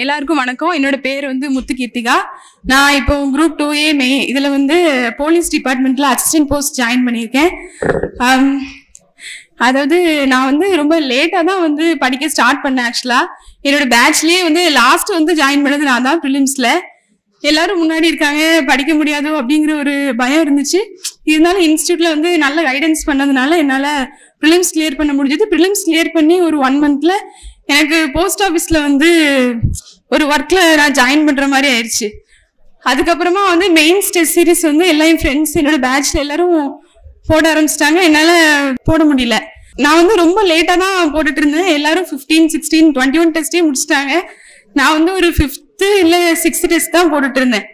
எல்லாருக்கும் வணக்கம். என்னோட பேர் வந்து முத்து கீர்த்திகா நான் இப்போ குரூப் டூ ஏ மே இதுல வந்து போலீஸ் டிபார்ட்மெண்ட்ல அசிஸ்டன்ட் போஸ்ட் ஜாயின் பண்ணியிருக்கேன். அதாவது நான் வந்து ரொம்ப லேட்டாக தான் வந்து படிக்க ஸ்டார்ட் பண்ணேன் ஆக்சுவலாக என்னோட பேட்ச்லேயே வந்து லாஸ்ட் வந்து ஜாயின் பண்ணது நான் தான் ஃபிலிம்ஸில் எல்லாரும் முன்னாடி இருக்காங்க படிக்க முடியாதோ அப்படிங்கிற ஒரு பயம் இருந்துச்சு. இருந்தாலும் இன்ஸ்டியூட்ல வந்து நல்ல கைடன்ஸ் பண்ணதுனால என்னால் ப்ரிலிம்ஸ் கிளியர் பண்ண முடிஞ்சது. ப்ரிலிம்ஸ் கிளியர் பண்ணி ஒரு ஒன் மந்த்ல எனக்கு போஸ்ட் ஆஃபீஸில் வந்து ஒரு ஒர்க்கில் நான் ஜாயின் பண்ணுற மாதிரி ஆயிடுச்சு அதுக்கப்புறமா வந்து மெயின் டெஸ்ட் சீரிஸ் வந்து எல்லா என் ஃப்ரெண்ட்ஸ் என்னோட பேட்ச்ல எல்லாரும் போட ஆரம்பிச்சிட்டாங்க. என்னால் போட முடியல. நான் வந்து ரொம்ப லேட்டாக தான் போட்டுட்டு இருந்தேன். எல்லாரும் ஃபிஃப்டீன் சிக்ஸ்டீன் டுவெண்ட்டி ஒன் டெஸ்ட்டே முடிச்சிட்டாங்க. நான் வந்து ஒரு ஃபிஃப்த்து இல்லை சிக்ஸ்த் டெஸ்ட் தான் போட்டுட்டு இருந்தேன்.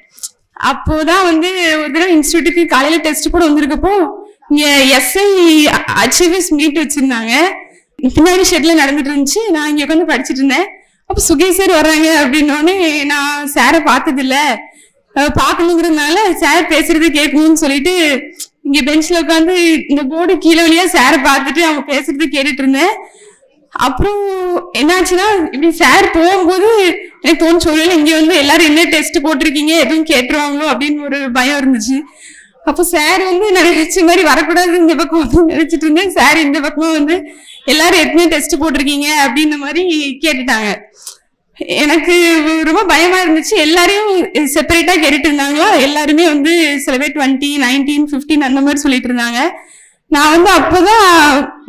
அப்போதான் வந்து ஒரு தடவை இன்ஸ்டியூட்டுக்கு காலையில் டெஸ்ட் கூட வந்திருக்கப்போ இங்கே எஸ்ஐ அச்சீவர்ஸ் மீட் வச்சுருந்தாங்க. பின்னாடி ஷெட்ல நடந்துட்டு இருந்துச்சு. நான் இங்க உட்காந்து படிச்சுட்டு இருந்தேன். அப்ப சுகேஷ் சார் வர்றாங்க அப்படின்னோடனே நான் சாரை பார்த்தது இல்ல பார்க்கணுங்கிறதுனால சார் பேசுறது கேட்கணும்னு சொல்லிட்டு இங்க பெஞ்ச்ல உட்காந்து இந்த போர்டு கீழே வழியா சாரை பார்த்துட்டு அவங்க பேசுறது கேட்டுட்டு இருந்தேன். அப்புறம் என்னாச்சுன்னா இப்படி சார் போகும்போது எனக்கு தோணுச்சு ஒருவேளை இங்க வந்து எல்லாரும் என்ன டெஸ்ட் போட்டிருக்கீங்க எதுவும் கேட்டுருவாங்களோ அப்படின்னு ஒரு பயம் இருந்துச்சு. அப்போ சார் வந்து நான் நினைச்ச மாதிரி வரக்கூடாது இந்த பக்கம் வந்து நினைச்சிட்டு இருந்தேன். சார் இந்த பக்கமும் வந்து எல்லாரும் எத்தனை டெஸ்ட் போட்டிருக்கீங்க அப்படின்ற மாதிரி கேட்டுட்டாங்க. எனக்கு ரொம்ப பயமா இருந்துச்சு. எல்லாரையும் செப்பரேட்டா கேட்டுட்டு இருந்தாங்களா? எல்லாருமே வந்து சில பேர் டுவெண்ட்டி நைன்டீன் ஃபிஃப்டீன் அந்த மாதிரி சொல்லிட்டு இருந்தாங்க. நான் வந்து அப்போதான்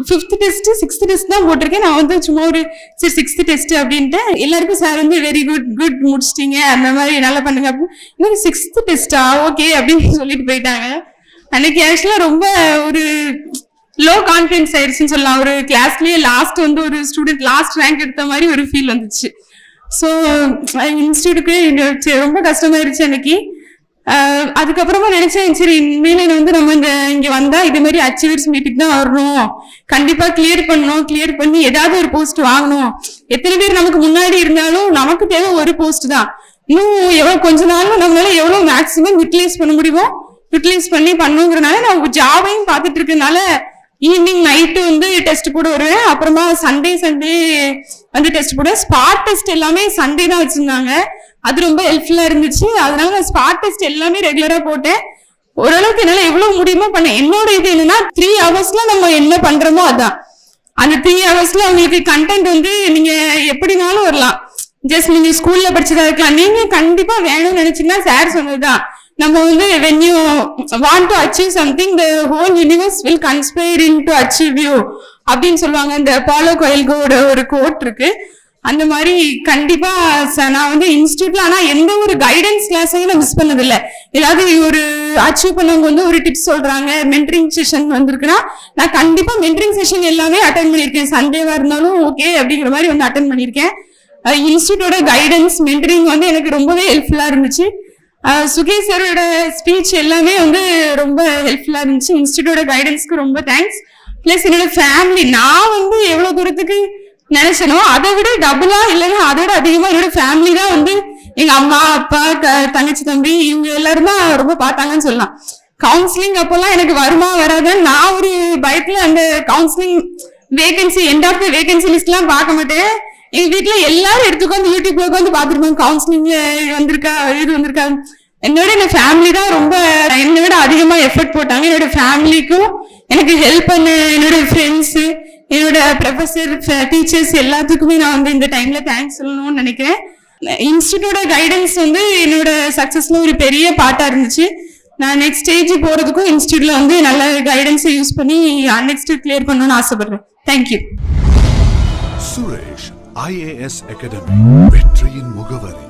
ஃபிஃப்த் டெஸ்ட் சிக்ஸ்த் டெஸ்ட் தான் போட்டிருக்கேன். நான் வந்து சும்மா ஒரு சரி சிக்ஸ்த் டெஸ்ட் அப்படின்ட்டு எல்லாருக்கும் சார் வந்து வெரி குட் குட் முடிச்சிட்டீங்க அந்த மாதிரி நல்லா பண்ணுங்க அப்படின்னு. எனக்கு சிக்ஸ்த் டெஸ்டா ஓகே அப்படின்னு சொல்லிட்டு போயிட்டாங்க. அன்னைக்கு ஆக்சுவலாக ரொம்ப ஒரு லோ கான்ஃபிடன்ஸ் ஆயிடுச்சுன்னு சொல்லலாம். ஒரு கிளாஸ்லயே லாஸ்ட் வந்து ஒரு ஸ்டூடெண்ட் லாஸ்ட் ரேங்க் எடுத்த மாதிரி ஒரு ஃபீல் வந்துச்சு. ஸோ இன்ஸ்டியூட்டுக்கு ரொம்ப கஷ்டமாயிருச்சு அன்னைக்கு. அதுக்கப்புறமா நினைச்சேன் சரி இனிமேல் வந்து நம்ம வந்தா இது மாதிரி அச்சீவர்ஸ் மீட்டிங் தான் வரணும் கண்டிப்பா கிளியர் பண்ணணும். கிளியர் பண்ணி ஏதாவது ஒரு போஸ்ட் வாங்கணும். எத்தனை பேர் நமக்கு முன்னாடி இருந்தாலும் நமக்கு தேவை ஒரு போஸ்ட் தான். இன்னும் எவ்வளவு கொஞ்ச நாளும் நம்மளால எவ்வளவு மேக்ஸிமம் யூட்டிலைஸ் பண்ண முடியுமோ யூட்டிலைஸ் பண்ணி பண்ணுங்கிறனால நான் ஜாபையும் பார்த்துட்டு இருக்கனால ஈவினிங் நைட்டு வந்து டெஸ்ட் போட வருவேன். அப்புறமா சண்டே சண்டே வந்து டெஸ்ட் போட ஸ்பாட் டெஸ்ட் எல்லாமே சண்டே தான் வச்சிருந்தாங்க. அது ரொம்ப ஹெல்ப்ஃபுல்லா இருந்துச்சு. அதனால நான் ஸ்பாட் டெஸ்ட் எல்லாமே ரெகுலரா போட்டேன். ஓரளவுக்கு என்னால எவ்வளவு முடியுமோ பண்ணேன். என்னோட இது என்னன்னா த்ரீ ஹவர்ஸ்ல நம்ம என்ன பண்றோமோ அதான். அந்த த்ரீ ஹவர்ஸ்ல உங்களுக்கு கண்டென்ட் வந்து நீங்க எப்படினாலும் வரலாம். ஜஸ்ட் நீங்க ஸ்கூல்ல படிச்சதா இருக்கலாம். நீங்க கண்டிப்பா வேணும்னு நினைச்சீங்கன்னா சார் சொன்னதுதான். நம்ம வந்து when you want to achieve something the whole universe will conspiring in to achieve you அப்படின்னு சொல்லுவாங்க. இந்த பாலோ கோயில்கோட ஒரு கோட் இருக்கு. அந்த மாதிரி கண்டிப்பா ச- நான் வந்து இன்ஸ்டியூட்ல ஆனா எந்த ஒரு கைடன்ஸ் கிளாஸையும் நான் மிஸ் பண்ணது இல்லை ஏதாவது ஒரு அச்சீவ் பண்ணவங்க வந்து ஒரு டிப்ஸ் சொல்றாங்க மென்டரிங் செஷன் வந்திருக்குன்னா நான் கண்டிப்பா மென்டரிங் செஷன் எல்லாமே அட்டன் பண்ணியிருக்கேன். சண்டேவா இருந்தாலும் ஓகே அப்படிங்கிற மாதிரி வந்து அட்டன் பண்ணியிருக்கேன். இன்ஸ்டியூட்டோட கைடன்ஸ் மென்டரிங் வந்து எனக்கு ரொம்பவே ஹெல்ப்ஃபுல்லா இருந்துச்சு. அஹ் சுகேஷ் சாரோட ஸ்பீச் எல்லாமே வந்து ரொம்ப ஹெல்ப்ஃபுல்லா இருந்துச்சு. இன்ஸ்டியூட்டோட கைடன்ஸ்க்கு ரொம்ப தேங்க்ஸ் ப்ளஸ் என்னோட ஃபேமிலி நான் வந்து எவ்வளவு தூரத்துக்கு நினைச்சனோ? அதை விட டபுளா இல்லைன்னா அதை விட அதிகமா என்னோட ஃபேமிலி தான் வந்து எங்க அம்மா அப்பா த- தங்கச்சி தம்பி இவங்க எல்லாரும் தான் ரொம்ப பார்த்தாங்கன்னு சொல்லலாம். கவுன்சிலிங் அப்பெல்லாம் எனக்கு வருமா வராதுன்னு நான் ஒரு பயத்துல அந்த counselling vacancy end of the vacancy list எல்லாம் பார்க்க மாட்டேன். எங்க வீட்டுல எல்லாரும் எடுத்துக்கொண்டு யூடியூப்ல உட்காந்து பாத்துருப்பாங்க கவுன்சிலிங்ல வந்திருக்கா இது வந்திருக்கா. என்னோட என் ஃபேமிலி தான் ரொம்ப என்னை விட அதிகமா எஃபர்ட் போட்டாங்க. என்னோட ஃபேமிலிக்கும் எனக்கு ஹெல்ப் பண்ண என்னோட ஃப்ரெண்ட்ஸு என்னோட ப்ரொஃபசர் டீச்சர்ஸ் uh, எல்லாத்துக்குமே நான் வந்து இந்த டைம்ல தேங்க்ஸ் சொல்லணும்னு நினைக்கிறேன். இன்ஸ்டியூட்டோட கைடன்ஸ் வந்து என்னோட சக்சஸ்ல ஒரு பெரிய பார்ட்டா இருந்துச்சு. நான் நெக்ஸ்ட் ஸ்டேஜ் போறதுக்கும் இன்ஸ்டியூட்ல வந்து நல்ல கைடன்ஸை யூஸ் பண்ணி நெக்ஸ்ட் கிளியர் பண்ணணும்னு ஆசைப்படுறேன். தேங்க்யூ சுரேஷ் ஐஏஎஸ் அகாடமி வெற்றியின் முகவரி.